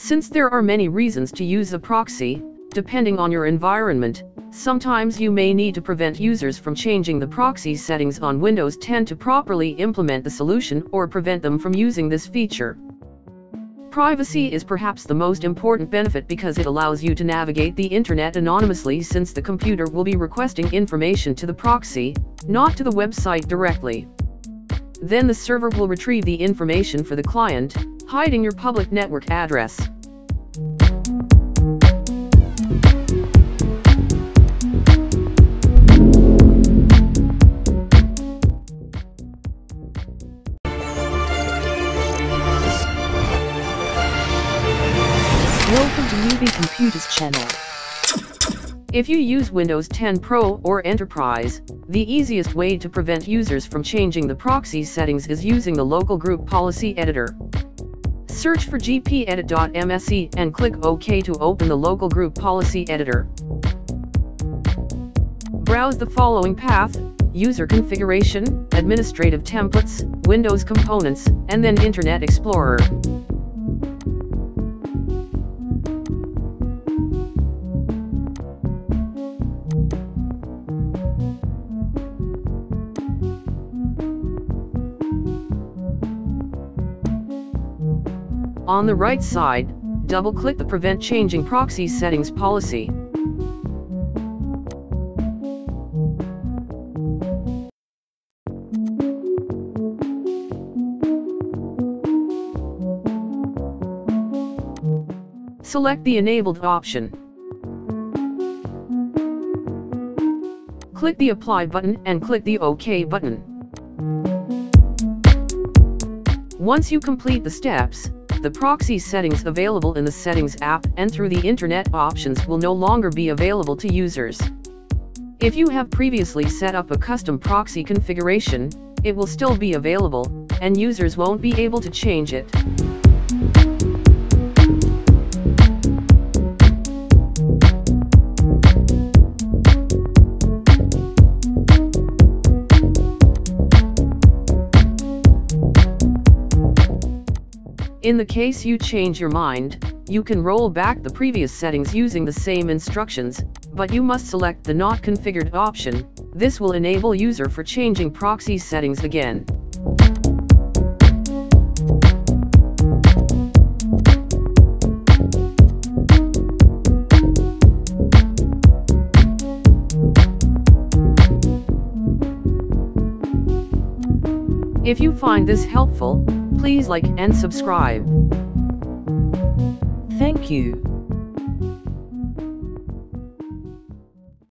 Since there are many reasons to use a proxy, depending on your environment, sometimes you may need to prevent users from changing the proxy settings on Windows 10 to properly implement the solution or prevent them from using this feature. Privacy is perhaps the most important benefit because it allows you to navigate the internet anonymously since the computer will be requesting information to the proxy, not to the website directly. Then the server will retrieve the information for the client, hiding your public network address. Welcome to Newbie Computers channel. If you use Windows 10 Pro or Enterprise, the easiest way to prevent users from changing the proxy settings is using the local group policy editor. Search for gpedit.msc and click OK to open the local group policy editor. Browse the following path, User Configuration, Administrative Templates, Windows Components, and then Internet Explorer. On the right side, double-click the Prevent Changing Proxy Settings policy. Select the Enabled option. Click the Apply button and click the OK button. Once you complete the steps, the proxy settings available in the Settings app and through the Internet options will no longer be available to users. If you have previously set up a custom proxy configuration, it will still be available, and users won't be able to change it. In the case you change your mind, you can roll back the previous settings using the same instructions, but you must select the Not Configured option, this will enable user for changing proxy settings again. If you find this helpful, please like and subscribe. Thank you.